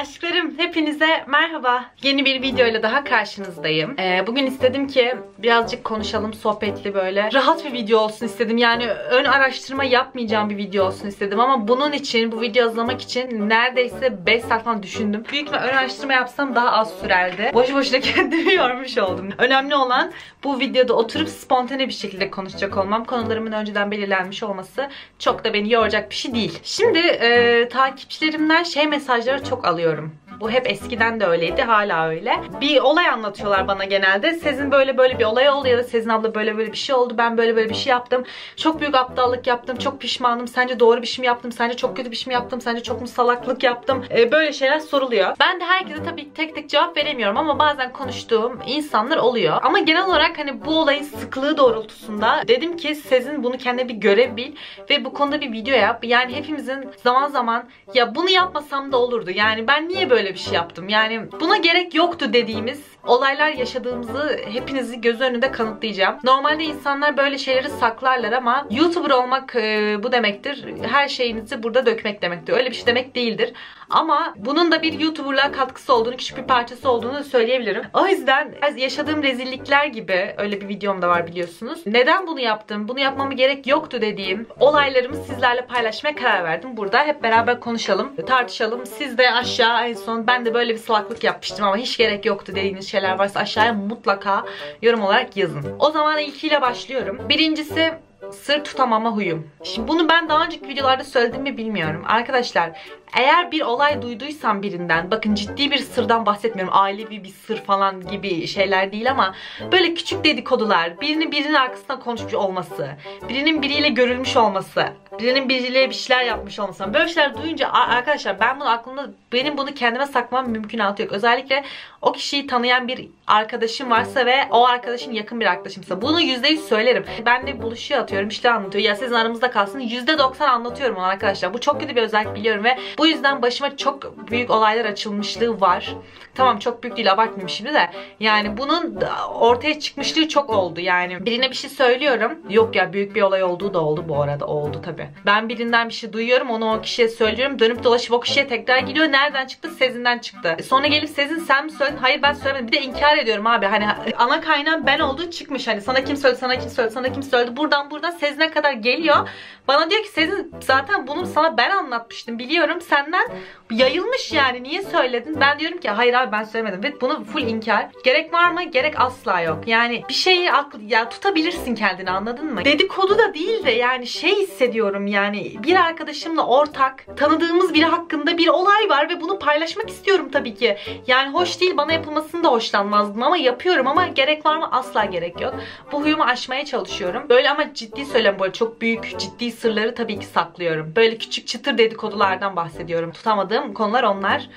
Aşklarım hepinize merhaba. Yeni bir videoyla daha karşınızdayım. Ee, bugün istedim ki birazcık konuşalım sohbetli böyle. Rahat bir video olsun istedim. Yani ön araştırma yapmayacağım bir video olsun istedim. Ama bunun için bu video hazırlamak için neredeyse 5 saat falan düşündüm. Büyük bir ön araştırma yapsam daha az sürerdi. Boş boşuna kendimi yormuş oldum. Önemli olan bu videoda oturup spontane bir şekilde konuşacak olmam. Konularımın önceden belirlenmiş olması çok da beni yoracak bir şey değil. Şimdi e, takipçilerimden şey mesajları çok alıyorum alıyorum. Bu hep eskiden de öyleydi. Hala öyle. Bir olay anlatıyorlar bana genelde. Sezin böyle böyle bir olay oldu ya da Sezin abla böyle böyle bir şey oldu. Ben böyle böyle bir şey yaptım. Çok büyük aptallık yaptım. Çok pişmanım. Sence doğru bir şey mi yaptım? Sence çok kötü bir şey mi yaptım? Sence çok mu salaklık yaptım? Ee, böyle şeyler soruluyor. Ben de herkese tabii tek tek cevap veremiyorum ama bazen konuştuğum insanlar oluyor. Ama genel olarak hani bu olayın sıklığı doğrultusunda dedim ki Sezin bunu kendine bir görev bil ve bu konuda bir video yap. Yani hepimizin zaman zaman ya bunu yapmasam da olurdu. Yani ben niye böyle bir şey yaptım? Yani buna gerek yoktu dediğimiz olaylar yaşadığımızı hepinizi göz önünde kanıtlayacağım. Normalde insanlar böyle şeyleri saklarlar ama YouTuber olmak e, bu demektir. Her şeyinizi burada dökmek demektir. Öyle bir şey demek değildir. Ama bunun da bir YouTuber'lığa katkısı olduğunu, küçük bir parçası olduğunu söyleyebilirim. O yüzden yaşadığım rezillikler gibi öyle bir videom da var biliyorsunuz. Neden bunu yaptım? Bunu yapmama gerek yoktu dediğim olaylarımı sizlerle paylaşmaya karar verdim. Burada hep beraber konuşalım, tartışalım. Siz de aşağı en son ben de böyle bir salaklık yapmıştım ama hiç gerek yoktu dediğiniz şeyler varsa aşağıya mutlaka yorum olarak yazın. O zaman ilkiyle başlıyorum. Birincisi sır tutamama huyum. Şimdi bunu ben daha önceki videolarda söyledim mi bilmiyorum. Arkadaşlar eğer bir olay duyduysam birinden bakın ciddi bir sırdan bahsetmiyorum. Ailevi bir sır falan gibi şeyler değil ama böyle küçük dedikodular, birinin birinin arkasından konuşmuş olması, birinin biriyle görülmüş olması, birinin biriyle bir şeyler yapmış olması. Böyle şeyler duyunca arkadaşlar ben bunu aklımda benim bunu kendime saklamam mümkünatı yok. Özellikle o kişiyi tanıyan bir arkadaşım varsa ve o arkadaşın yakın bir arkadaşımsa bunu %100 söylerim. Ben de buluşuyor atıyorum işte anlatıyor. Ya sizin aramızda kalsın %90 anlatıyorum ona arkadaşlar. Bu çok kötü bir özellik biliyorum ve bu yüzden başıma çok büyük olaylar açılmışlığı var. Tamam çok büyük değil abartmayayım şimdi de. Yani bunun ortaya çıkmışlığı çok oldu yani. Birine bir şey söylüyorum. Yok ya büyük bir olay olduğu da oldu bu arada. Oldu tabi. Ben birinden bir şey duyuyorum onu o kişiye söylüyorum. Dönüp dolaşıp o kişiye tekrar gidiyor. Nereden çıktı? Sezin'den çıktı. Sonra gelip Sezin sen mi söyledin? Hayır ben söylemedim. Bir de inkar ediyorum abi. Hani ana kaynağım ben olduğu çıkmış. Hani sana kim söyledi, sana kim söyledi, sana kim söyledi. Buradan buradan Sezin'e kadar geliyor. Bana diyor ki Sezin zaten bunu sana ben anlatmıştım. Biliyorum senden yayılmış yani. Niye söyledin? Ben diyorum ki hayır abi ben söylemedim. Ve bunu full inkar. Gerek var mı? Gerek asla yok. Yani bir şeyi aklı ya tutabilirsin kendini anladın mı? Dedikodu da değil de yani şey hissediyorum yani bir arkadaşımla ortak tanıdığımız biri hakkında bir olay var ve bunu paylaşmak istiyorum tabii ki. Yani hoş değil bana yapılmasını da hoşlanmazdım ama yapıyorum ama gerek var mı? Asla gerek yok. Bu huyumu aşmaya çalışıyorum. Böyle ama ciddi söylüyorum böyle çok büyük ciddi sırları tabii ki saklıyorum. Böyle küçük çıtır dedikodulardan bahsediyorum. Tutamadığım konular onlar.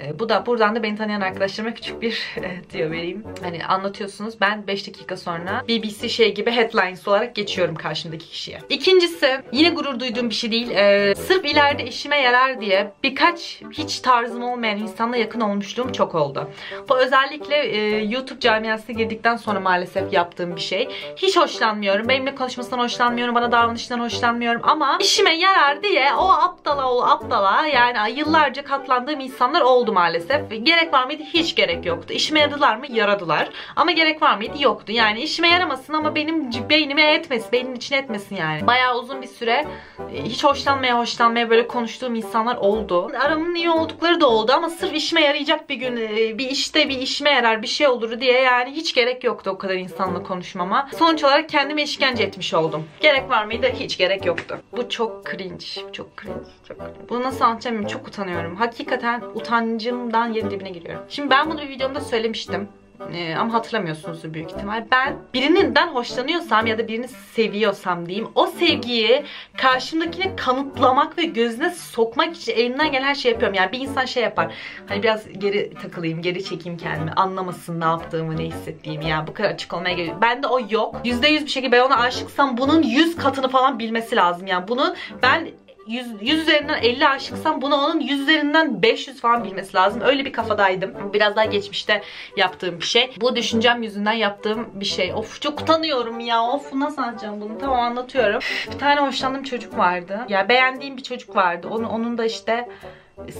E, bu da buradan da beni tanıyan arkadaşlarıma küçük bir e, diyor vereyim. Hani anlatıyorsunuz. Ben 5 dakika sonra BBC şey gibi headlines olarak geçiyorum karşımdaki kişiye. İkincisi yine gurur duyduğum bir şey değil. E, sırf ileride işime yarar diye birkaç hiç tarzım olmayan insanla yakın olmuşluğum çok oldu. Bu özellikle e, YouTube camiasına girdikten sonra maalesef yaptığım bir şey. Hiç hoşlanmıyorum. Benimle konuşmasından hoşlanmıyorum. Bana davranıştan hoşlanmıyorum. Ama işime yarar diye o aptala o aptala yani yıllarca katlandığım insanlar oldu oldu maalesef. Gerek var mıydı? Hiç gerek yoktu. İşime yaradılar mı? Yaradılar. Ama gerek var mıydı? Yoktu. Yani işime yaramasın ama benim beynime etmesin. Beynin içine etmesin yani. Bayağı uzun bir süre e, hiç hoşlanmaya hoşlanmaya böyle konuştuğum insanlar oldu. Aramın iyi oldukları da oldu ama sırf işime yarayacak bir gün e, bir işte bir işime yarar bir şey olur diye yani hiç gerek yoktu o kadar insanla konuşmama. Sonuç olarak kendime işkence etmiş oldum. Gerek var mıydı? Hiç gerek yoktu. Bu çok cringe. Çok cringe. Çok cringe. Bunu nasıl anlatacağım? Çok utanıyorum. Hakikaten utan utancımdan yerin dibine giriyorum. Şimdi ben bunu bir videomda söylemiştim. Ee, ama hatırlamıyorsunuzdur büyük ihtimal. Ben birinden hoşlanıyorsam ya da birini seviyorsam diyeyim o sevgiyi karşımdakine kanıtlamak ve gözüne sokmak için elimden gelen her şey yapıyorum. Yani bir insan şey yapar. Hani biraz geri takılayım, geri çekeyim kendimi. Anlamasın ne yaptığımı, ne hissettiğimi. Yani bu kadar açık olmaya gerek Bende o yok. %100 bir şekilde ben ona aşıksam bunun 100 katını falan bilmesi lazım. Yani bunu ben 100, 100 üzerinden 50 aşıksam bunu onun 100 üzerinden 500 falan bilmesi lazım. Öyle bir kafadaydım. Biraz daha geçmişte yaptığım bir şey. Bu düşüncem yüzünden yaptığım bir şey. Of çok utanıyorum ya. Of nasıl anlatacağım bunu? Tamam anlatıyorum. Bir tane hoşlandığım çocuk vardı. Ya beğendiğim bir çocuk vardı. Onun, onun da işte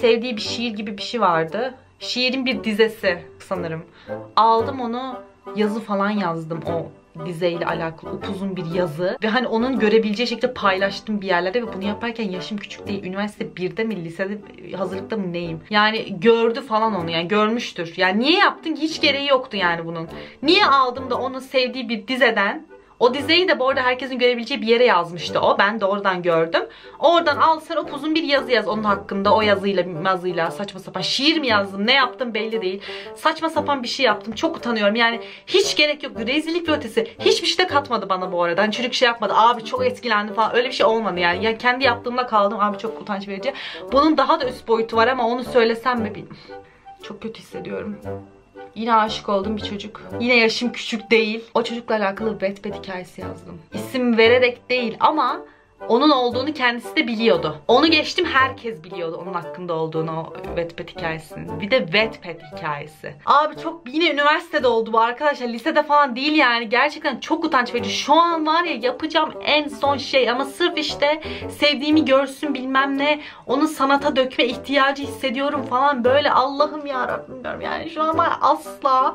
sevdiği bir şiir gibi bir şey vardı. Şiirin bir dizesi sanırım. Aldım onu yazı falan yazdım o dizeyle alakalı upuzun bir yazı ve hani onun görebileceği şekilde paylaştım bir yerlerde ve bunu yaparken yaşım küçük değil. Üniversite 1'de mi lisede hazırlıkta mı neyim? Yani gördü falan onu yani görmüştür. Yani niye yaptın hiç gereği yoktu yani bunun. Niye aldım da onun sevdiği bir dizeden o dizeyi de bu arada herkesin görebileceği bir yere yazmıştı o. Ben de oradan gördüm. Oradan al sen upuzun bir yazı yaz onun hakkında. O yazıyla yazıyla saçma sapan şiir mi yazdım ne yaptım belli değil. Saçma sapan bir şey yaptım. Çok utanıyorum. Yani hiç gerek yok. Rezillik ve ötesi. Hiçbir şey de katmadı bana bu arada. Hani çocuk şey yapmadı. Abi çok etkilendi falan. Öyle bir şey olmadı yani. Yani kendi yaptığımla kaldım. Abi çok utanç verici. Bunun daha da üst boyutu var ama onu söylesem mi bilmiyorum. Çok kötü hissediyorum. Yine aşık olduğum bir çocuk. Yine yaşım küçük değil. O çocukla alakalı Wattpad hikayesi yazdım. İsim vererek değil ama onun olduğunu kendisi de biliyordu. Onu geçtim herkes biliyordu onun hakkında olduğunu o Wattpad hikayesinin. Bir de Wattpad hikayesi. Abi çok yine üniversitede oldu bu arkadaşlar. Lisede falan değil yani. Gerçekten çok utanç verici. Şu an var ya yapacağım en son şey ama sırf işte sevdiğimi görsün bilmem ne. Onu sanata dökme ihtiyacı hissediyorum falan. Böyle Allah'ım ya Rabbim diyorum. Yani şu an asla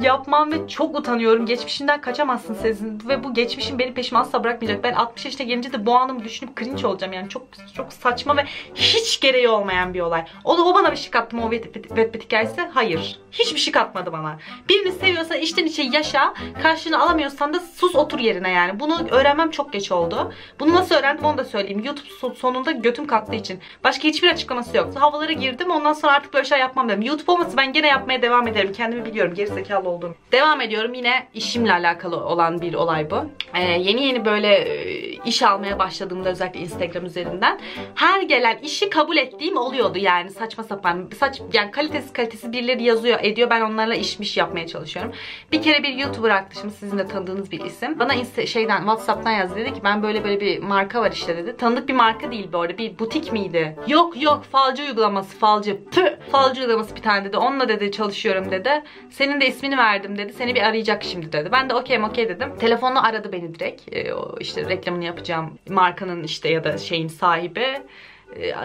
yapmam ve çok utanıyorum. Geçmişinden kaçamazsın Sezin. Ve bu geçmişim beni peşime asla bırakmayacak. Ben 60 yaşına gelince de bu an anımı düşünüp cringe olacağım. Yani çok çok saçma ve hiç gereği olmayan bir olay. O da o bana bir şey kattı mı o Wattpad hikayesi? Hayır. Hiçbir şey katmadı bana. Birini seviyorsan içten içe yaşa. Karşılığını alamıyorsan da sus otur yerine yani. Bunu öğrenmem çok geç oldu. Bunu nasıl öğrendim onu da söyleyeyim. YouTube sonunda götüm kalktığı için. Başka hiçbir açıklaması yoktu. Havalara girdim ondan sonra artık böyle şey yapmam dedim. YouTube olmasa ben gene yapmaya devam ederim. Kendimi biliyorum gerizekalı olduğum. Devam ediyorum. Yine işimle alakalı olan bir olay bu. Ee, yeni yeni böyle iş almaya başladım başladığımda özellikle Instagram üzerinden her gelen işi kabul ettiğim oluyordu yani saçma sapan saç yani kalitesiz kalitesiz birileri yazıyor ediyor ben onlarla işmiş yapmaya çalışıyorum. Bir kere bir YouTuber arkadaşım sizin de tanıdığınız bir isim bana insta şeyden WhatsApp'tan yazdı dedi ki ben böyle böyle bir marka var işte dedi. Tanıdık bir marka değil bu arada bir butik miydi? Yok yok falcı uygulaması falcı. Tüh, falcı uygulaması bir tane dedi. Onunla dedi çalışıyorum dedi. Senin de ismini verdim dedi. Seni bir arayacak şimdi dedi. Ben de okey okey dedim. Telefonla aradı beni direkt. O işte reklamını yapacağım markanın işte ya da şeyin sahibi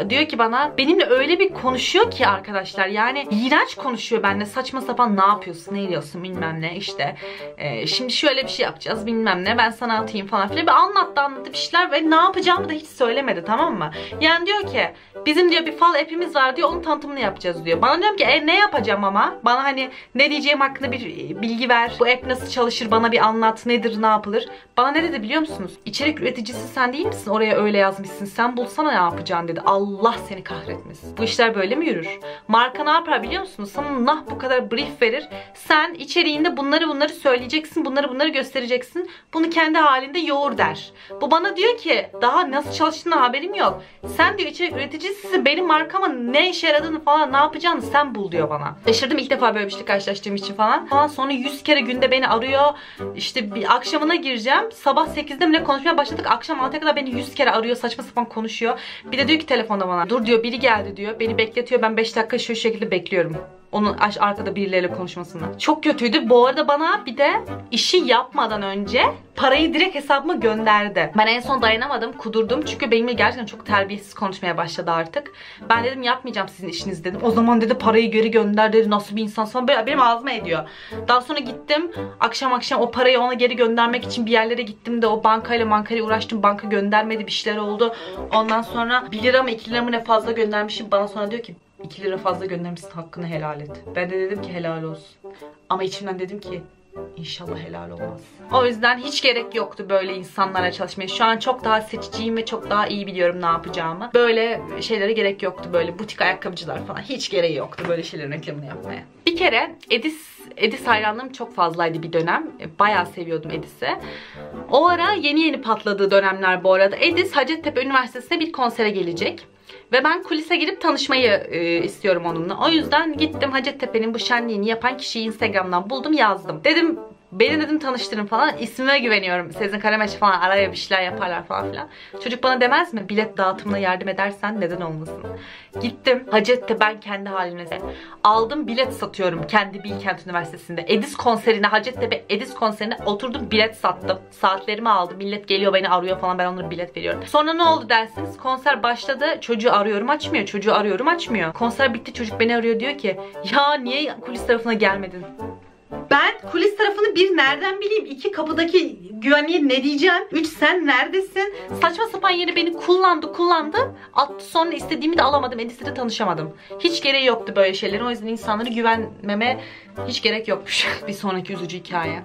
diyor ki bana benimle öyle bir konuşuyor ki arkadaşlar yani iğrenç konuşuyor benimle saçma sapan ne yapıyorsun ne diyorsun bilmem ne işte e, şimdi şöyle bir şey yapacağız bilmem ne ben sana atayım falan filan. Bir anlattı anlattı bir şeyler ve ne yapacağımı da hiç söylemedi tamam mı? Yani diyor ki bizim diyor bir fal app'imiz var diyor onun tanıtımını yapacağız diyor. Bana diyorum ki e, ne yapacağım ama? Bana hani ne diyeceğim hakkında bir bilgi ver. Bu app nasıl çalışır bana bir anlat nedir ne yapılır? Bana ne dedi biliyor musunuz? İçerik üreticisi sen değil misin? Oraya öyle yazmışsın. Sen bulsana ne yapacaksın dedi Allah seni kahretmesin. Bu işler böyle mi yürür? Marka ne yapar biliyor musunuz? Sana nah bu kadar brief verir. Sen içeriğinde bunları bunları söyleyeceksin. Bunları bunları göstereceksin. Bunu kendi halinde yoğur der. Bu bana diyor ki daha nasıl çalıştığını haberim yok. Sen diyor içerik üreticisi benim markama ne işe yaradığını falan ne yapacağını sen bul diyor bana. Şaşırdım ilk defa böyle bir şey karşılaştığım için falan. Falan sonra 100 kere günde beni arıyor. İşte bir akşamına gireceğim. Sabah 8'de mi ne konuşmaya başladık. Akşam 6'ya kadar beni 100 kere arıyor. Saçma sapan konuşuyor. Bir de diyor telefonda bana. Dur diyor biri geldi diyor. Beni bekletiyor. Ben 5 dakika şu şekilde bekliyorum. Onun arkada birileriyle konuşmasını. Çok kötüydü. Bu arada bana bir de işi yapmadan önce parayı direkt hesabıma gönderdi. Ben en son dayanamadım. Kudurdum. Çünkü benimle gerçekten çok terbiyesiz konuşmaya başladı artık. Ben dedim yapmayacağım sizin işiniz dedim. O zaman dedi parayı geri gönder dedi. Nasıl bir insansın? Benim ağzıma ediyor. Daha sonra gittim. Akşam akşam o parayı ona geri göndermek için bir yerlere gittim de o bankayla bankayla uğraştım. Banka göndermedi bir şeyler oldu. Ondan sonra 1 lira mı 2 lira mı ne fazla göndermişim. Bana sonra diyor ki 2 lira fazla göndermişsin hakkını helal et. Ben de dedim ki helal olsun. Ama içimden dedim ki İnşallah helal olmaz. O yüzden hiç gerek yoktu böyle insanlara çalışmaya. Şu an çok daha seçiciyim ve çok daha iyi biliyorum ne yapacağımı. Böyle şeylere gerek yoktu. Böyle butik ayakkabıcılar falan. Hiç gereği yoktu böyle şeylerin reklamını yapmaya. Bir kere Edis Edis hayranlığım çok fazlaydı bir dönem. Bayağı seviyordum Edis'i. O ara yeni yeni patladığı dönemler bu arada. Edis Hacettepe Üniversitesi'ne bir konsere gelecek. Ve ben kulise girip tanışmayı e, istiyorum onunla. O yüzden gittim Hacettepe'nin bu şenliğini yapan kişiyi Instagram'dan buldum yazdım. Dedim Beni dedim tanıştırın falan. İsmime güveniyorum. Sezin Karameç falan araya bir şeyler yaparlar falan filan. Çocuk bana demez mi? Bilet dağıtımına yardım edersen neden olmasın? Gittim. Hacet'te ben kendi halimle aldım bilet satıyorum kendi Bilkent Üniversitesi'nde. Edis konserine Hacettepe Edis konserine oturdum bilet sattım. Saatlerimi aldım. Millet geliyor beni arıyor falan ben onlara bilet veriyorum. Sonra ne oldu dersiniz? Konser başladı. Çocuğu arıyorum açmıyor. Çocuğu arıyorum açmıyor. Konser bitti çocuk beni arıyor diyor ki ya niye kulis tarafına gelmedin? Ben kulis tarafını bir nereden bileyim? İki kapıdaki güvenliğe ne diyeceğim? Üç sen neredesin? Saçma sapan yeri beni kullandı kullandı. Attı sonra istediğimi de alamadım. Edis'le tanışamadım. Hiç gereği yoktu böyle şeylerin. O yüzden insanları güvenmeme hiç gerek yokmuş. bir sonraki üzücü hikaye.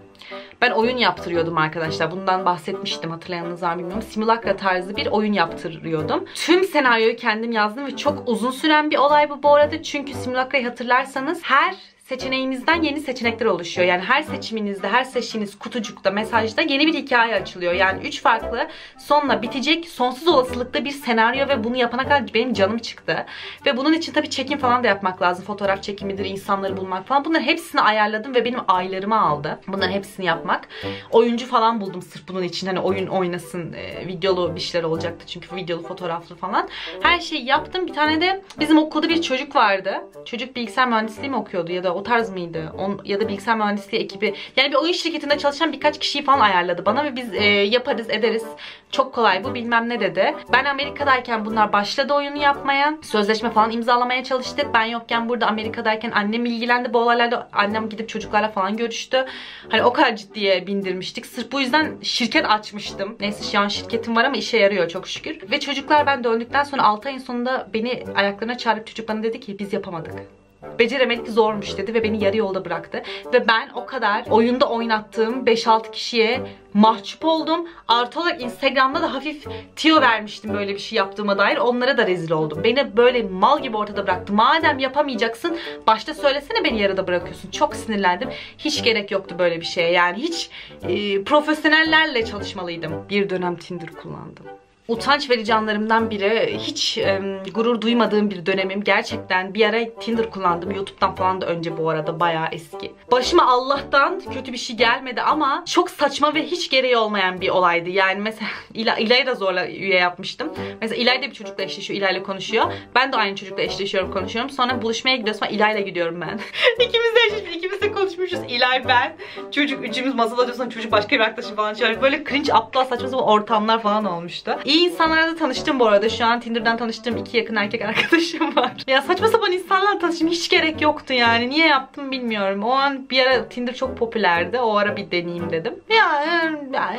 Ben oyun yaptırıyordum arkadaşlar. Bundan bahsetmiştim hatırlayanınız var bilmiyorum. Simulacra tarzı bir oyun yaptırıyordum. Tüm senaryoyu kendim yazdım ve çok uzun süren bir olay bu bu arada. Çünkü Simulacra'yı hatırlarsanız her seçeneğinizden yeni seçenekler oluşuyor. Yani her seçiminizde, her seçtiğiniz kutucukta, mesajda yeni bir hikaye açılıyor. Yani üç farklı sonla bitecek sonsuz olasılıkta bir senaryo ve bunu yapana kadar benim canım çıktı. Ve bunun için tabii çekim falan da yapmak lazım. Fotoğraf çekimidir, insanları bulmak falan. Bunların hepsini ayarladım ve benim aylarımı aldı. Bunların hepsini yapmak. Oyuncu falan buldum sırf bunun için. Hani oyun oynasın, e, videolu bir şeyler olacaktı çünkü videolu, fotoğraflı falan. Her şeyi yaptım. Bir tane de bizim okulda bir çocuk vardı. Çocuk bilgisayar mühendisliği mi okuyordu ya da o tarz mıydı? On, ya da bilgisayar mühendisliği ekibi. Yani bir oyun şirketinde çalışan birkaç kişiyi falan ayarladı bana ve biz e, yaparız ederiz. Çok kolay bu bilmem ne dedi. Ben Amerika'dayken bunlar başladı oyunu yapmaya. Sözleşme falan imzalamaya çalıştık. Ben yokken burada Amerika'dayken annem ilgilendi bu olaylarda. Annem gidip çocuklarla falan görüştü. Hani o kadar ciddiye bindirmiştik. Sırf bu yüzden şirket açmıştım. Neyse şu an şirketim var ama işe yarıyor çok şükür. Ve çocuklar ben döndükten sonra 6 ayın sonunda beni ayaklarına çağırıp çocuk bana dedi ki biz yapamadık beceremedik zormuş dedi ve beni yarı yolda bıraktı. Ve ben o kadar oyunda oynattığım 5-6 kişiye mahcup oldum. Artı olarak Instagram'da da hafif tiyo vermiştim böyle bir şey yaptığıma dair. Onlara da rezil oldum. Beni böyle mal gibi ortada bıraktı. Madem yapamayacaksın başta söylesene beni yarıda bırakıyorsun. Çok sinirlendim. Hiç gerek yoktu böyle bir şeye. Yani hiç e, profesyonellerle çalışmalıydım. Bir dönem Tinder kullandım utanç verici anlarımdan biri. Hiç e, gurur duymadığım bir dönemim. Gerçekten bir ara Tinder kullandım. YouTube'dan falan da önce bu arada bayağı eski. Başıma Allah'tan kötü bir şey gelmedi ama çok saçma ve hiç gereği olmayan bir olaydı. Yani mesela İla, İlay'ı da zorla üye yapmıştım. Mesela İlay da bir çocukla eşleşiyor. İlay'la konuşuyor. Ben de aynı çocukla eşleşiyorum konuşuyorum. Sonra buluşmaya gidiyoruz ama İlay'la gidiyorum ben. ikimiz de eşleşmiş. ikimiz de konuşmuşuz. İlay ben. Çocuk üçümüz masada oturuyoruz. Çocuk başka bir arkadaşı falan çağırıyor. Böyle cringe aptal saçma sapan ortamlar falan olmuştu. İyi İyi insanlarla tanıştım bu arada. Şu an Tinder'dan tanıştığım iki yakın erkek arkadaşım var. Ya saçma sapan insanlarla tanıştım. Hiç gerek yoktu yani. Niye yaptım bilmiyorum. O an bir ara Tinder çok popülerdi. O ara bir deneyeyim dedim. Ya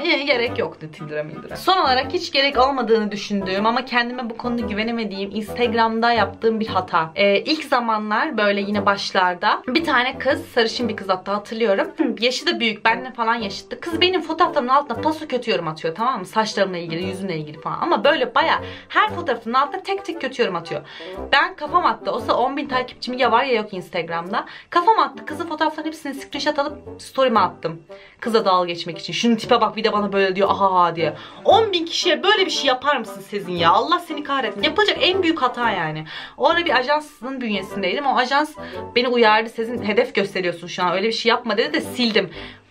yani gerek yoktu Tinder'a Minder'a. Son olarak hiç gerek olmadığını düşündüğüm ama kendime bu konuda güvenemediğim Instagram'da yaptığım bir hata. Ee, ilk zamanlar böyle yine başlarda bir tane kız, sarışın bir kız hatta hatırlıyorum. Yaşı da büyük, benimle falan yaşıttı. Kız benim fotoğraflarımın altına paso kötü yorum atıyor tamam mı? Saçlarımla ilgili, yüzümle ilgili falan. Ama böyle baya her fotoğrafının altına tek tek kötü yorum atıyor. Ben kafam attı. Olsa 10.000 takipçim ya var ya yok Instagram'da. Kafam attı. Kızın fotoğraflarının hepsini screenshot alıp story'me attım. Kıza dalga geçmek için. Şunun tipe bak bir de bana böyle diyor aha diye. 10.000 kişiye böyle bir şey yapar mısın Sezin ya? Allah seni kahretsin. Yapılacak en büyük hata yani. O ara bir ajansın bünyesindeydim. O ajans beni uyardı. Sezin hedef gösteriyorsun şu an. Öyle bir şey yapma dedi de sildim.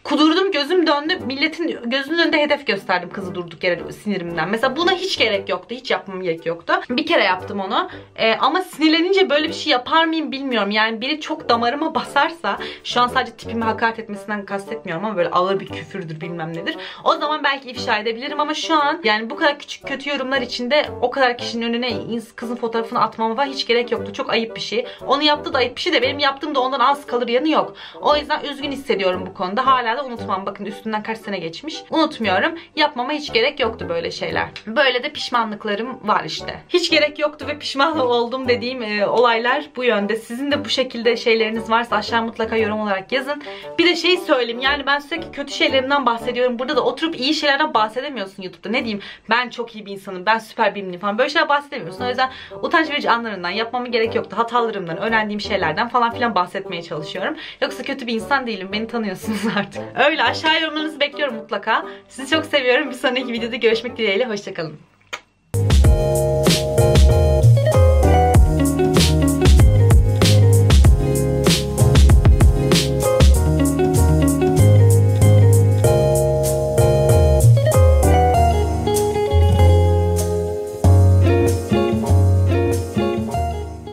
Kudurdum gözüm döndü. Milletin gözünün önünde hedef gösterdim kızı durduk yere sinirimden. Mesela buna hiç gerek yoktu. Hiç yapmam gerek yoktu. Bir kere yaptım onu. Ee, ama sinirlenince böyle bir şey yapar mıyım bilmiyorum. Yani biri çok damarıma basarsa şu an sadece tipimi hakaret etmesinden kastetmiyorum ama böyle ağır bir küfürdür bilmem nedir. O zaman belki ifşa edebilirim ama şu an yani bu kadar küçük kötü yorumlar içinde o kadar kişinin önüne kızın fotoğrafını atmama hiç gerek yoktu. Çok ayıp bir şey. Onu yaptı da ayıp bir şey de benim yaptığım da ondan az kalır yanı yok. O yüzden üzgün hissediyorum bu konuda. Hala da unutmam. Bakın üstünden kaç sene geçmiş. Unutmuyorum. Yapmama hiç gerek yoktu böyle şeyler. Böyle de pişmanlıklarım var işte. Hiç gerek yoktu ve pişman oldum dediğim e, olaylar bu yönde. Sizin de bu şekilde şeyleriniz varsa aşağı mutlaka yorum olarak yazın. Bir de şey söyleyeyim. Yani ben sürekli kötü şeylerimden bahsediyorum. Burada da oturup iyi şeylerden bahsedemiyorsun YouTube'da. Ne diyeyim? Ben çok iyi bir insanım. Ben süper birimliyim falan. Böyle şeyler bahsedemiyorsun. O yüzden utanç verici anlarından yapmama gerek yoktu. Hatalarımdan, öğrendiğim şeylerden falan filan bahsetmeye çalışıyorum. Yoksa kötü bir insan değilim. Beni tanıyorsunuz artık. Öyle aşağı yorumlarınızı bekliyorum mutlaka. Sizi çok seviyorum. Bir sonraki videoda görüşmek dileğiyle. Hoşçakalın.